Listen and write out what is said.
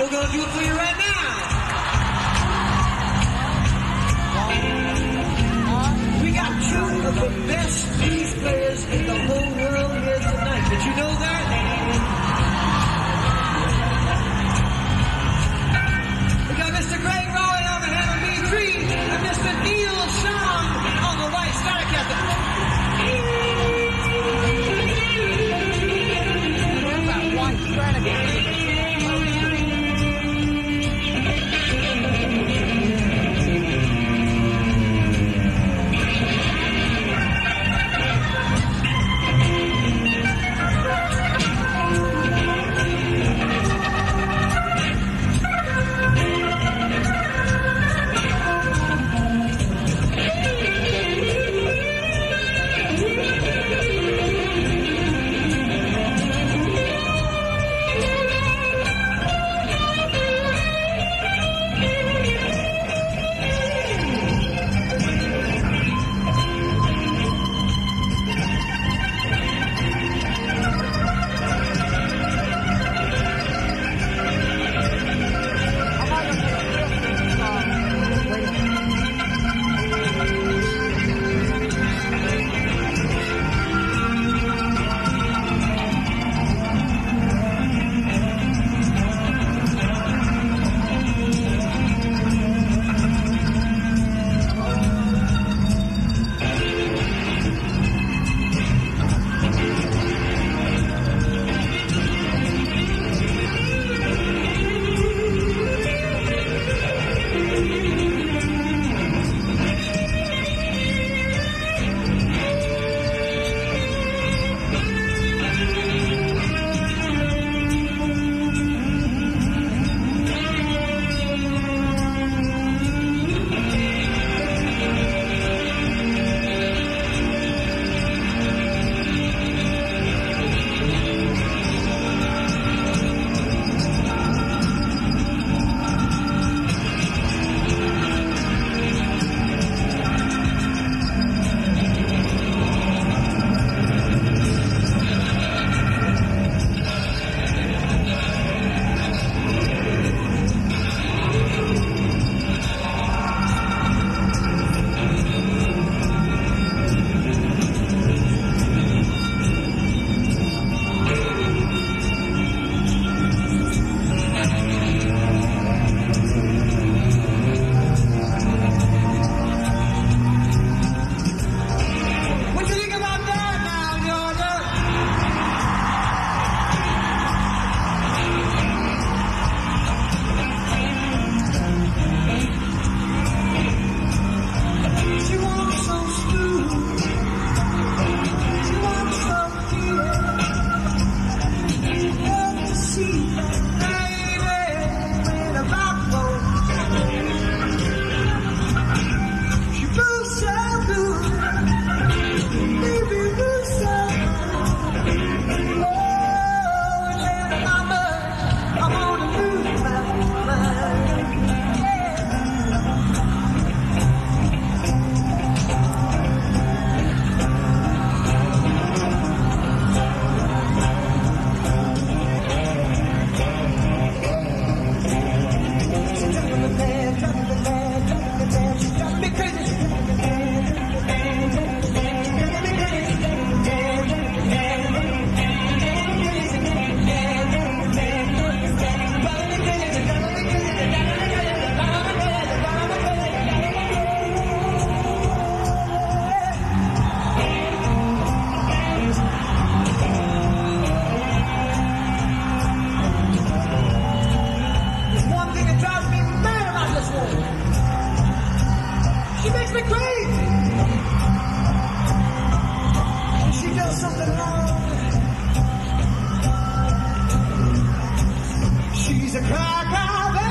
We're going to do it for you right now. like I've